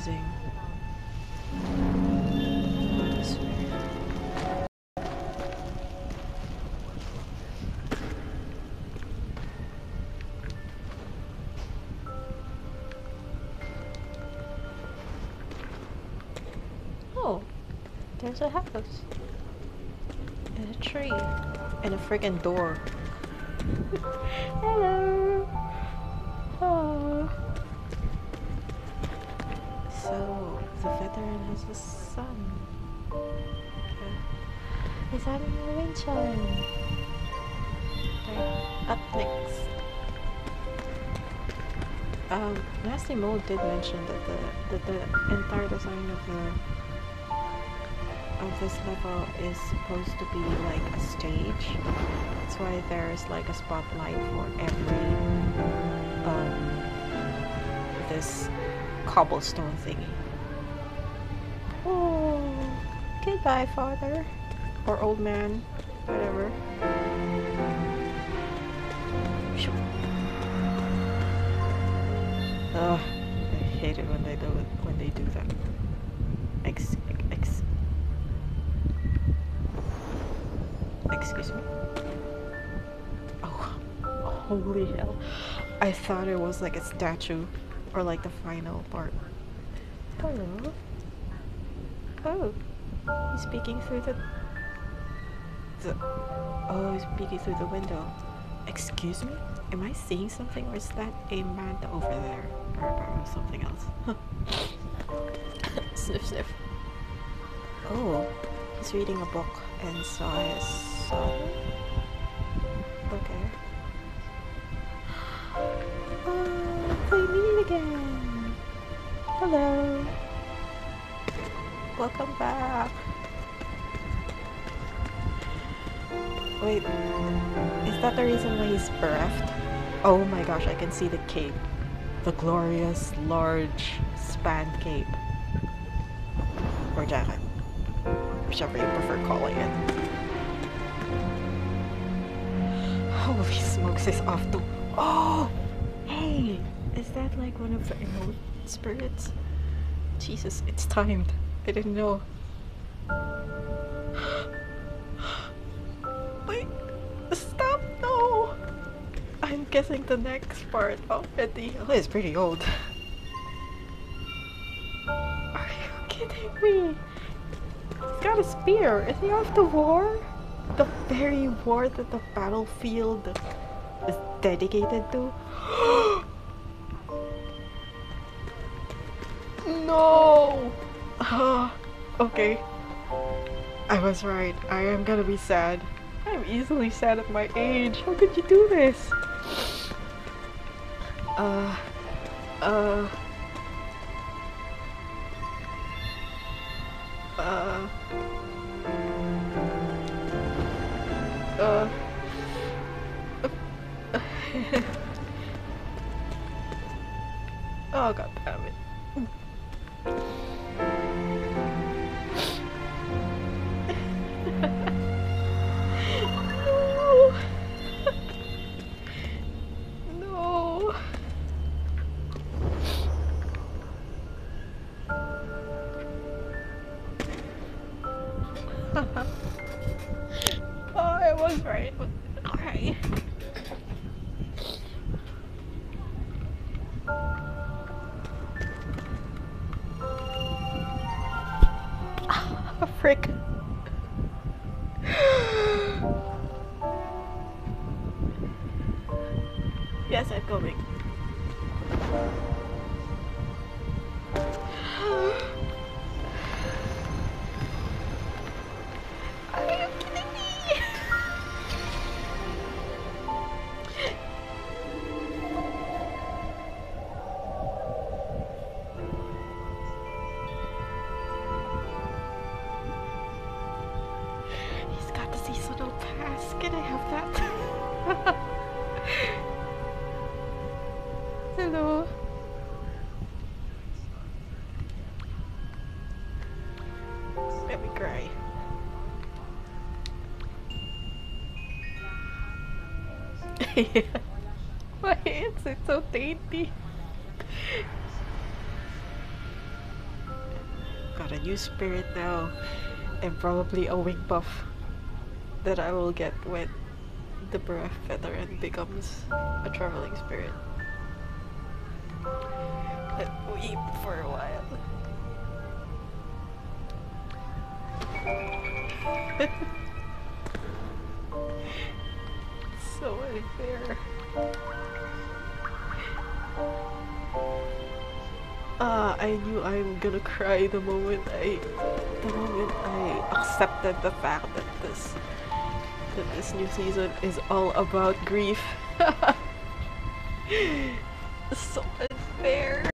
amazing. Oh, there's a house. And a tree. And a friggin' door. Hello. Oh. So, the veteran has a son. Uh, Is that a chime? Okay, up next. Um, Nasty Mode did mention that the that the entire design of the of this level is supposed to be like a stage. That's why there's like a spotlight for every um this cobblestone thingy. Oh, goodbye, father, or old man, whatever. Ugh, I hate it when they do it when they do that. Ex, ex, excuse me. Oh, holy hell! I thought it was like a statue, or like the final part. Hello. Oh, he's speaking through the. The. Oh, he's speaking through the window. Excuse me? Am I seeing something or is that a man over there? Or, something else? sniff sniff. Oh, he's reading a book and saw his son. Hello. Welcome back. Wait, is that the reason why he's bereft? Oh my gosh, I can see the cape. The glorious, large, span cape. Or jacket. Whichever you prefer calling it. Holy smokes, he's off to. Oh! Hey! Is that like one of the remote spirits? Jesus, it's timed. I didn't know. Wait! Stop! No! I'm guessing the next part already. Oh, it's pretty old. Are you kidding me? He's got a spear. Is he off the war? The very war that the battlefield is dedicated to? no! Okay. I was right. I am gonna be sad. I'm easily sad at my age. How could you do this? Uh, uh, uh, uh, oh god damn it. Oh, it was right. Okay. Ah, frick. yes, I'm coming. The seasonal pass. Can I have that? Hello. Let me cry. Why is it so dainty? got a new spirit now, and probably a wing buff that I will get when the bereft veteran becomes a traveling spirit. Let weep for a while. so unfair. Ah, I knew I'm gonna cry the moment I, the moment I accepted the fact that this, that this new season is all about grief. so unfair.